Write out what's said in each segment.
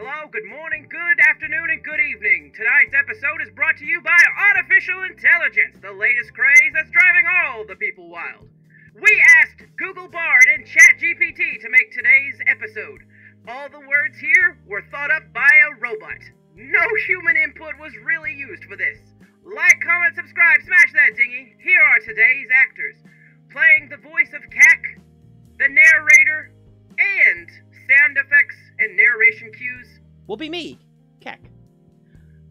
Hello, good morning, good afternoon, and good evening. Tonight's episode is brought to you by artificial intelligence, the latest craze that's driving all the people wild. We asked Google Bard and ChatGPT to make today's episode. All the words here were thought up by a robot. No human input was really used for this. Like, comment, subscribe, smash that dingy. Here are today's actors. Playing the voice of Cack, the narrator, and sound effects and narration cues. Will be me, Keck.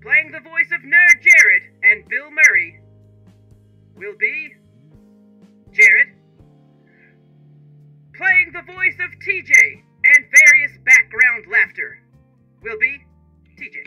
Playing the voice of Nerd Jared and Bill Murray will be Jared. Playing the voice of TJ and various background laughter will be TJ.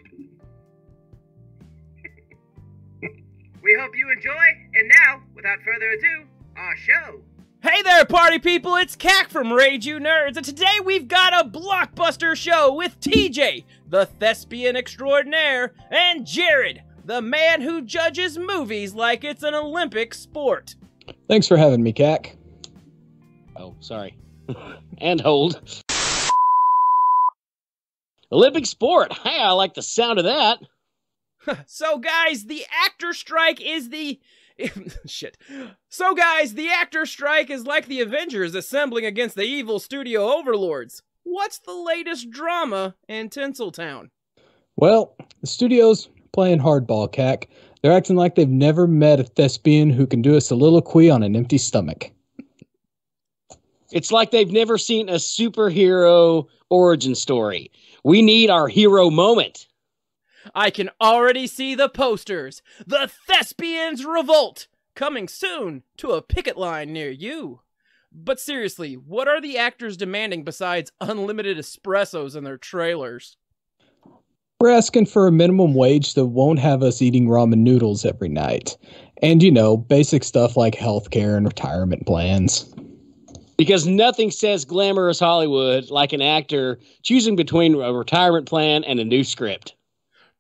we hope you enjoy, and now, without further ado, our show. Hey there, party people! It's Cack from Rage You Nerds, and today we've got a blockbuster show with TJ, the thespian extraordinaire, and Jared, the man who judges movies like it's an Olympic sport. Thanks for having me, Cack. Oh, sorry. and hold. Olympic sport. Hey, I like the sound of that. so, guys, the actor strike is the. Shit. So, guys, the actor strike is like the Avengers assembling against the evil studio overlords. What's the latest drama in Tinseltown? Well, the studio's playing hardball, Cack. They're acting like they've never met a thespian who can do a soliloquy on an empty stomach. It's like they've never seen a superhero origin story. We need our hero moment. I can already see the posters. The Thespians Revolt! Coming soon to a picket line near you. But seriously, what are the actors demanding besides unlimited espressos in their trailers? We're asking for a minimum wage that won't have us eating ramen noodles every night. And, you know, basic stuff like healthcare and retirement plans. Because nothing says glamorous Hollywood like an actor choosing between a retirement plan and a new script.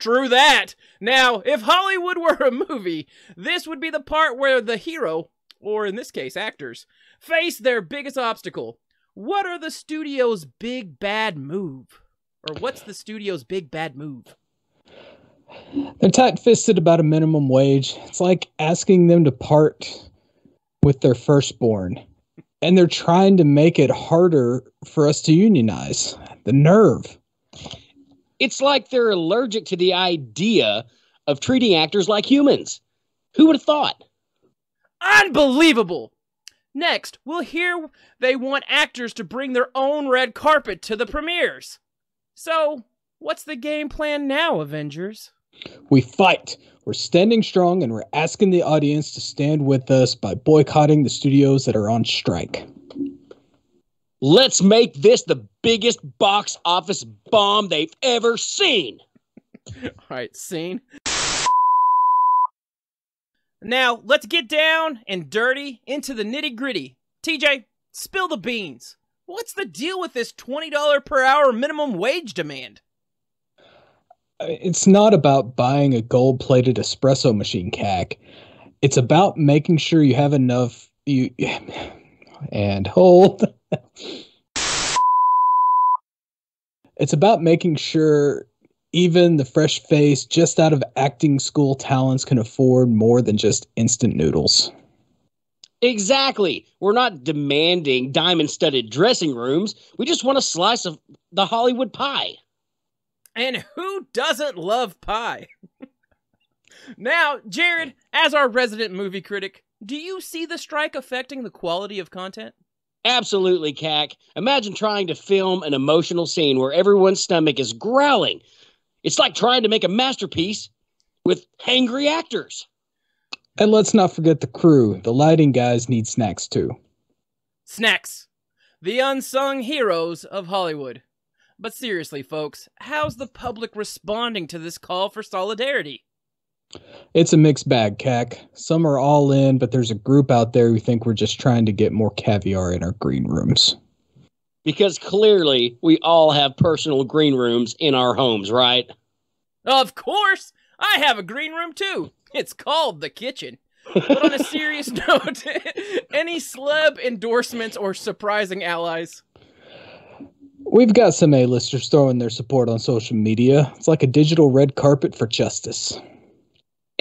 True that. Now, if Hollywood were a movie, this would be the part where the hero, or in this case, actors, face their biggest obstacle. What are the studio's big bad move? Or what's the studio's big bad move? They're tight fisted about a minimum wage. It's like asking them to part with their firstborn. And they're trying to make it harder for us to unionize. The nerve. It's like they're allergic to the idea of treating actors like humans. Who would have thought? Unbelievable! Next, we'll hear they want actors to bring their own red carpet to the premieres. So, what's the game plan now, Avengers? We fight. We're standing strong and we're asking the audience to stand with us by boycotting the studios that are on strike. Let's make this the biggest box office bomb they've ever seen. All right, scene. Now, let's get down and dirty into the nitty gritty. TJ, spill the beans. What's the deal with this $20 per hour minimum wage demand? It's not about buying a gold plated espresso machine, CAC. It's about making sure you have enough. You and hold. It's about making sure even the fresh face, just out of acting school talents, can afford more than just instant noodles. Exactly. We're not demanding diamond studded dressing rooms. We just want a slice of the Hollywood pie. And who doesn't love pie? now, Jared, as our resident movie critic, do you see the strike affecting the quality of content? Absolutely, Cack. Imagine trying to film an emotional scene where everyone's stomach is growling. It's like trying to make a masterpiece with hangry actors. And let's not forget the crew. The lighting guys need snacks too. Snacks. The unsung heroes of Hollywood. But seriously, folks, how's the public responding to this call for solidarity? It's a mixed bag, Cack. Some are all in, but there's a group out there who think we're just trying to get more caviar in our green rooms. Because clearly, we all have personal green rooms in our homes, right? Of course! I have a green room too. It's called the kitchen. But on a serious note, any celeb endorsements or surprising allies? We've got some A-listers throwing their support on social media. It's like a digital red carpet for justice.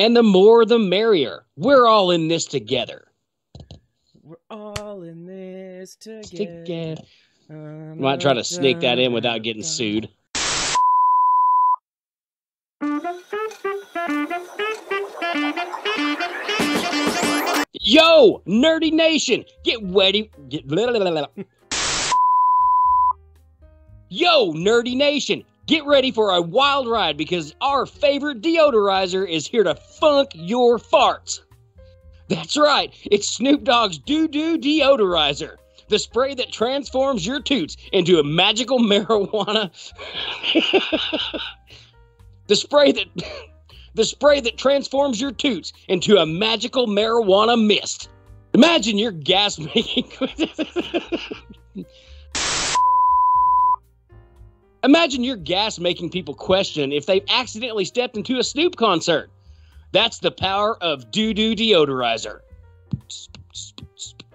And the more the merrier. We're all in this together. We're all in this together. Together. Might try to sneak that in without getting sued. Yo, Nerdy Nation, get ready. Get. Yo, Nerdy Nation, get ready for a wild ride because our favorite deodorizer is here to funk your farts. That's right, it's Snoop Dogg's Doo Doo Deodorizer, the spray that transforms your toots into a magical marijuana. the spray that. The spray that transforms your toots into a magical marijuana mist. Imagine your gas making. Imagine your gas making people question if they've accidentally stepped into a Snoop concert. That's the power of doo doo deodorizer.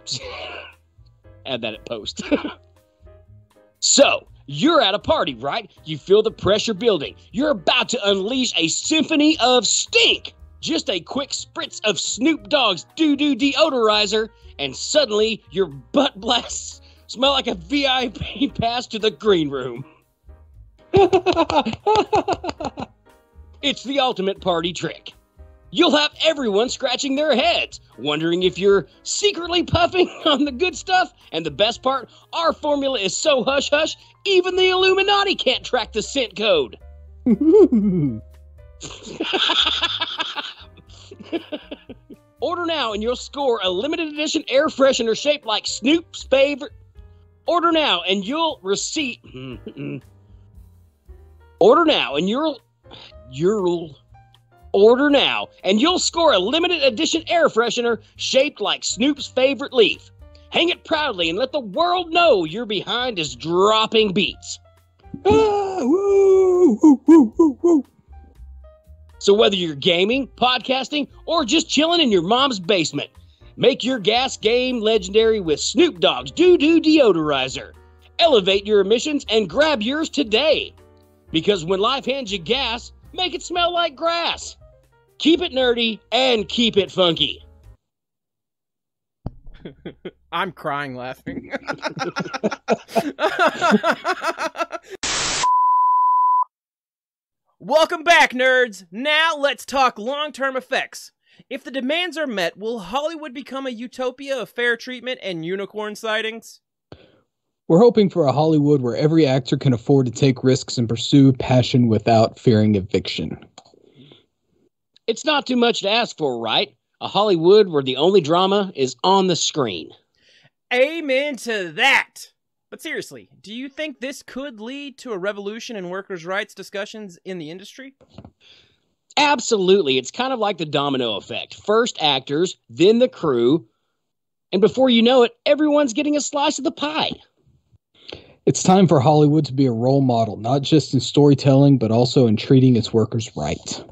Add that at post. so, you're at a party, right? You feel the pressure building. You're about to unleash a symphony of stink. Just a quick spritz of Snoop Dogg's doo doo deodorizer, and suddenly your butt blasts smell like a VIP pass to the green room. It's the ultimate party trick. You'll have everyone scratching their heads, wondering if you're secretly puffing on the good stuff. And the best part, our formula is so hush hush, even the Illuminati can't track the scent code. Order now and you'll score a limited edition air freshener shaped like Snoop's favorite. Order now and you'll receive. Order now and you'll. You'll. Order now and you'll score a limited edition air freshener shaped like Snoop's favorite leaf. Hang it proudly and let the world know you're behind his dropping beats. Ah, woo, woo, woo. So whether you're gaming, podcasting, or just chilling in your mom's basement, make your gas game legendary with Snoop Dogg's Doo Doo Deodorizer. Elevate your emissions and grab yours today. Because when life hands you gas, make it smell like grass. Keep it nerdy and keep it funky. I'm crying laughing. Welcome back, nerds! Now let's talk long term effects. If the demands are met, will Hollywood become a utopia of fair treatment and unicorn sightings? We're hoping for a Hollywood where every actor can afford to take risks and pursue passion without fearing eviction. It's not too much to ask for, right? A Hollywood where the only drama is on the screen. Amen to that! But seriously, do you think this could lead to a revolution in workers' rights discussions in the industry? Absolutely. It's kind of like the domino effect. First actors, then the crew, and before you know it, everyone's getting a slice of the pie. It's time for Hollywood to be a role model, not just in storytelling, but also in treating its workers right.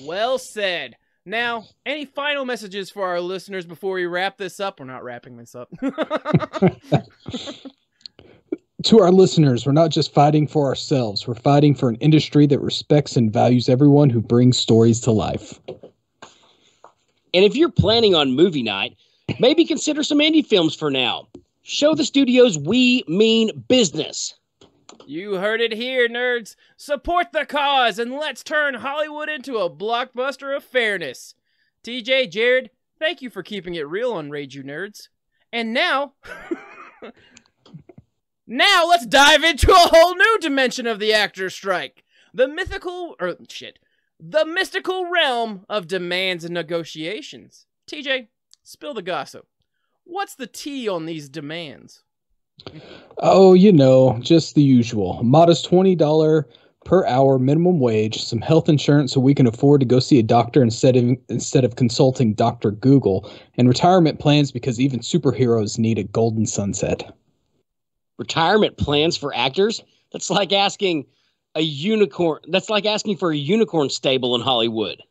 Well said. Now, any final messages for our listeners before we wrap this up? We're not wrapping this up. To our listeners, we're not just fighting for ourselves, we're fighting for an industry that respects and values everyone who brings stories to life. And if you're planning on movie night, maybe consider some indie films for now. Show the studios we mean business. you heard it here, nerds. Support the cause and let's turn Hollywood into a blockbuster of fairness. TJ, Jared, thank you for keeping it real on Rage You Nerds. And now. now let's dive into a whole new dimension of the actor strike. The mythical. or shit. The mystical realm of demands and negotiations. TJ, spill the gossip. What's the tea on these demands? Oh, you know, just the usual. Modest $20 per hour minimum wage, some health insurance so we can afford to go see a doctor instead of instead of consulting Dr. Google, and retirement plans because even superheroes need a golden sunset. Retirement plans for actors? That's like asking a unicorn. That's like asking for a unicorn stable in Hollywood.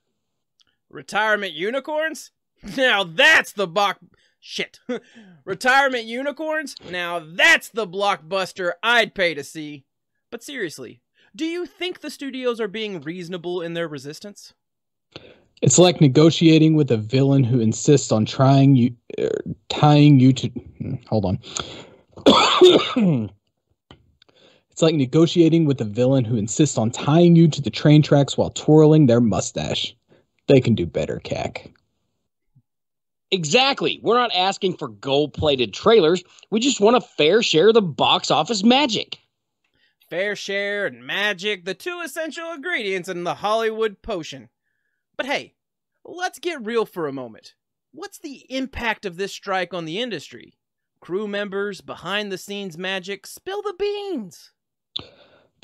Retirement unicorns? Now that's the bok Shit. Retirement unicorns? Now that's the blockbuster I'd pay to see. But seriously, do you think the studios are being reasonable in their resistance? It's like negotiating with a villain who insists on trying you, er, tying you to. Hold on. it's like negotiating with a villain who insists on tying you to the train tracks while twirling their mustache. They can do better, CAC. Exactly. We're not asking for gold plated trailers. We just want a fair share of the box office magic. Fair share and magic, the two essential ingredients in the Hollywood potion. But hey, let's get real for a moment. What's the impact of this strike on the industry? Crew members, behind the scenes magic, spill the beans.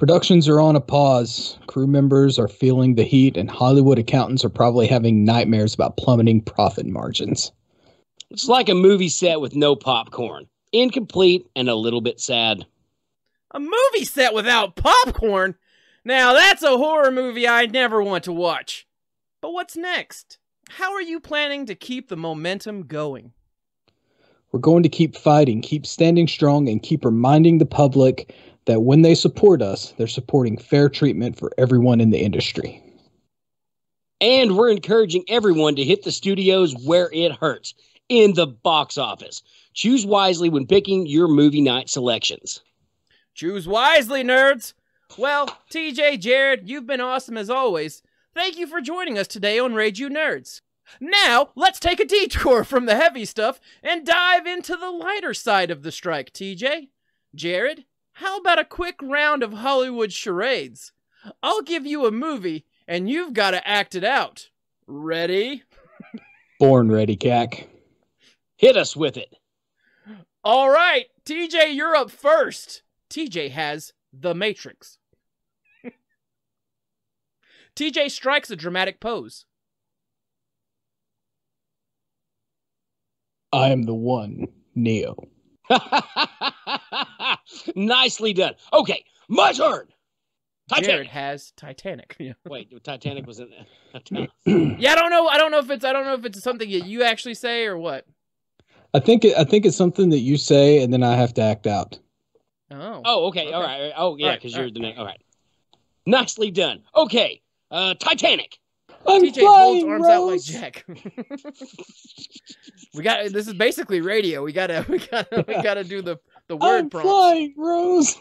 Productions are on a pause. Crew members are feeling the heat, and Hollywood accountants are probably having nightmares about plummeting profit margins. It's like a movie set with no popcorn. Incomplete and a little bit sad. A movie set without popcorn? Now that's a horror movie I never want to watch. But what's next? How are you planning to keep the momentum going? We're going to keep fighting, keep standing strong, and keep reminding the public that when they support us, they're supporting fair treatment for everyone in the industry. And we're encouraging everyone to hit the studios where it hurts in the box office. Choose wisely when picking your movie night selections. Choose wisely, nerds! Well, TJ, Jared, you've been awesome as always. Thank you for joining us today on Rage You Nerds. Now, let's take a detour from the heavy stuff and dive into the lighter side of the strike, TJ. Jared, how about a quick round of Hollywood charades? I'll give you a movie, and you've got to act it out. Ready? Born ready, CAC. Hit us with it. All right, TJ, you're up first. TJ has The Matrix. TJ strikes a dramatic pose. I am the one, Neo. Nicely done. Okay, my turn. Jared Titanic. has Titanic. Yeah. Wait, Titanic was in yeah, I don't know. I don't know if it's I don't know if it's something that you actually say or what. I think it, I think it's something that you say, and then I have to act out. Oh. Oh, okay. Okay. All right. all right. Oh, yeah, because all you're right, the next. All right. Nicely done. Okay. Uh, Titanic. I'm TJ holds flying, arms out like Rose. Jack. we got this is basically radio. We gotta we gotta we gotta do the the word I'm prompts. flying, Rose.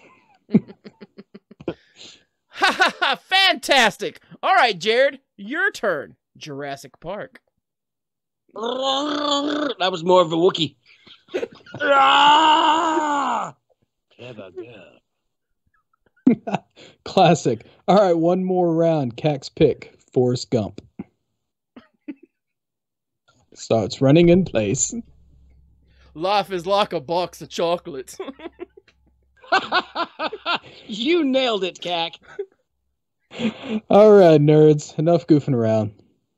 Ha ha ha! Fantastic. All right, Jared, your turn. Jurassic Park. That was more of a Wookie. Ah! Clever girl. Classic. All right, one more round. Cac's pick. Forrest Gump. Starts running in place. Life is like a box of chocolates. you nailed it, Cac. All right, nerds. Enough goofing around.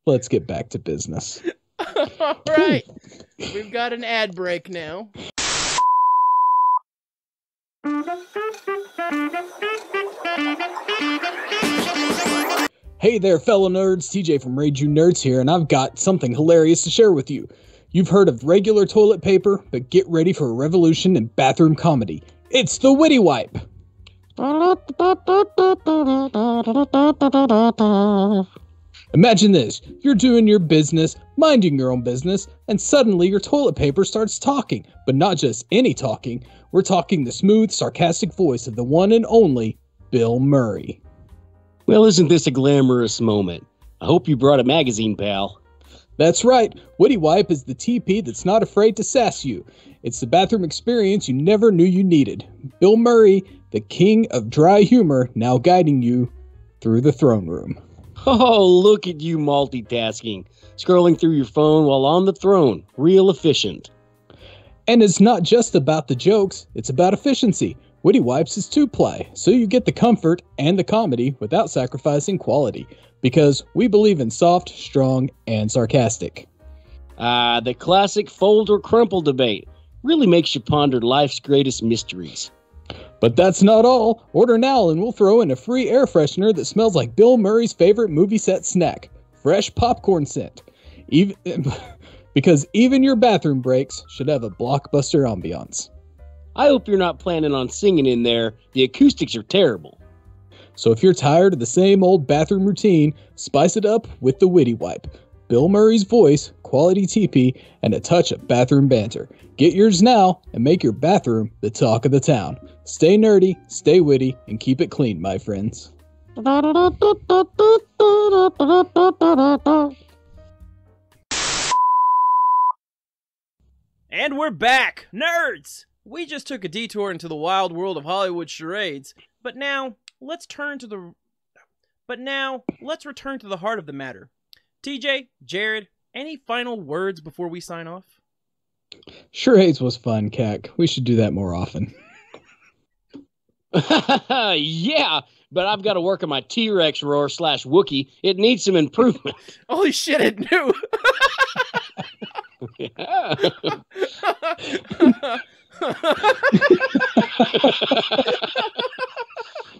Let's get back to business. All right, we've got an ad break now. Hey there, fellow nerds. TJ from Rage You Nerds here, and I've got something hilarious to share with you. You've heard of regular toilet paper, but get ready for a revolution in bathroom comedy. It's the Witty Wipe. Imagine this you're doing your business, minding your own business, and suddenly your toilet paper starts talking. But not just any talking, we're talking the smooth, sarcastic voice of the one and only Bill Murray. Well, isn't this a glamorous moment? I hope you brought a magazine, pal. That's right, Witty Wipe is the TP that's not afraid to sass you. It's the bathroom experience you never knew you needed. Bill Murray, the king of dry humor, now guiding you through the throne room. Oh, look at you multitasking, scrolling through your phone while on the throne. Real efficient. And it's not just about the jokes, it's about efficiency. Witty Wipes is two ply, so you get the comfort and the comedy without sacrificing quality. Because we believe in soft, strong, and sarcastic. Ah, the classic fold or crumple debate really makes you ponder life's greatest mysteries. But that's not all. Order now and we'll throw in a free air freshener that smells like Bill Murray's favorite movie set snack fresh popcorn scent. Even, Because even your bathroom breaks should have a blockbuster ambiance. I hope you're not planning on singing in there. The acoustics are terrible. So if you're tired of the same old bathroom routine, spice it up with the Witty Wipe. Bill Murray's voice, quality TP, and a touch of bathroom banter. Get yours now and make your bathroom the talk of the town. Stay nerdy, stay witty, and keep it clean, my friends. And we're back, nerds! We just took a detour into the wild world of Hollywood charades, but now let's turn to the but now let's return to the heart of the matter. TJ, Jared, any final words before we sign off? Charades was fun, Keck. We should do that more often. yeah, but I've got to work on my T Rex roar slash Wookie. It needs some improvement. Holy shit, it knew!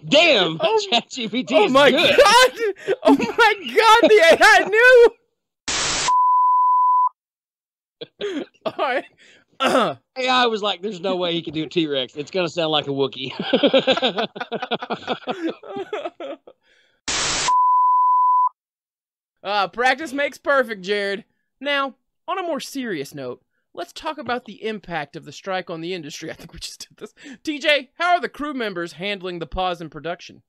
Damn, Oh, ChatGPT oh my good. god! Oh my god, the AI knew! Alright. Uh, AI was like, "There's no way he can do a T Rex. It's gonna sound like a Wookie." uh, practice makes perfect, Jared. Now, on a more serious note, let's talk about the impact of the strike on the industry. I think we just did this. TJ, how are the crew members handling the pause in production?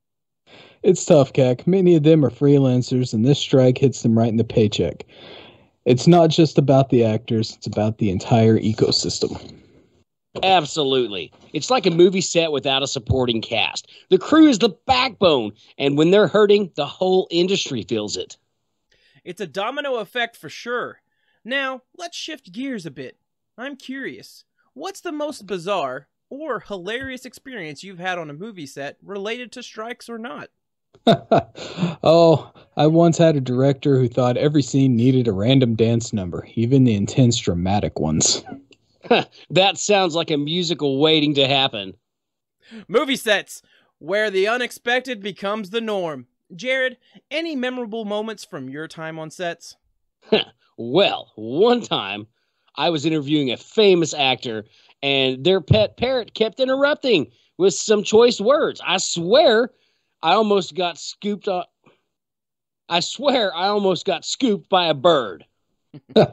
It's tough, Keck. Many of them are freelancers, and this strike hits them right in the paycheck. It's not just about the actors, it's about the entire ecosystem. Absolutely. It's like a movie set without a supporting cast. The crew is the backbone, and when they're hurting, the whole industry feels it. It's a domino effect for sure. Now, let's shift gears a bit. I'm curious. What's the most bizarre or hilarious experience you've had on a movie set related to strikes or not? oh, I once had a director who thought every scene needed a random dance number, even the intense dramatic ones. That sounds like a musical waiting to happen. Movie sets, where the unexpected becomes the norm. Jared, any memorable moments from your time on sets? Well, one time I was interviewing a famous actor, and their pet parrot kept interrupting with some choice words. I swear I almost got scooped up. I swear I almost got scooped by a bird.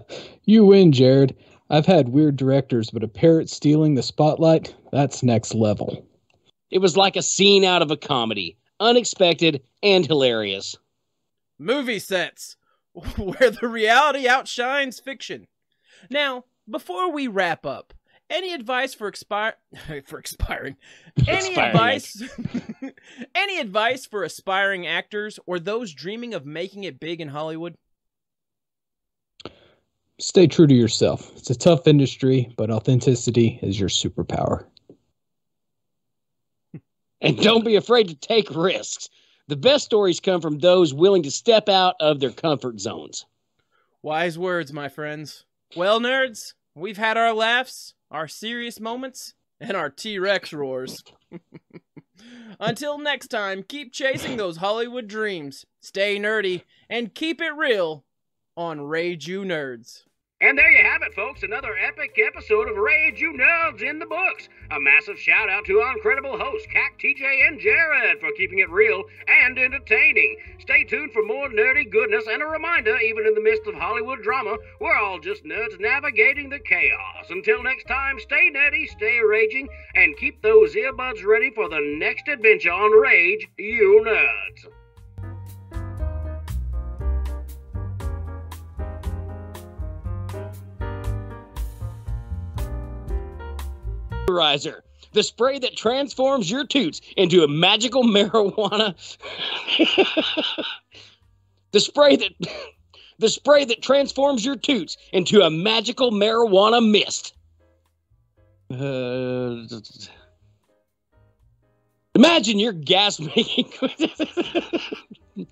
You win, Jared. I've had weird directors, but a parrot stealing the spotlight, that's next level. It was like a scene out of a comedy, unexpected and hilarious. Movie sets, where the reality outshines fiction. Now, before we wrap up, any advice for expire for expiring? Any Expiring advice? any advice for aspiring actors or those dreaming of making it big in Hollywood? Stay true to yourself. It's a tough industry, but authenticity is your superpower. And don't be afraid to take risks. The best stories come from those willing to step out of their comfort zones. Wise words, my friends. Well, nerds, we've had our laughs, our serious moments, and our T Rex roars. Until next time, keep chasing those Hollywood dreams, stay nerdy, and keep it real on Rage You Nerds. And there you have it, folks. Another epic episode of Rage You Nerds in the books. A massive shout out to our incredible hosts, Cac, TJ, and Jared, for keeping it real and entertaining. Stay tuned for more nerdy goodness and a reminder, even in the midst of Hollywood drama, we're all just nerds navigating the chaos. Until next time, stay nerdy, stay raging, and keep those earbuds ready for the next adventure on Rage You Nerds. Vaporizer, the spray that transforms your toots into a magical marijuana. the spray that the spray that transforms your toots into a magical marijuana mist. Uh, imagine your gas making.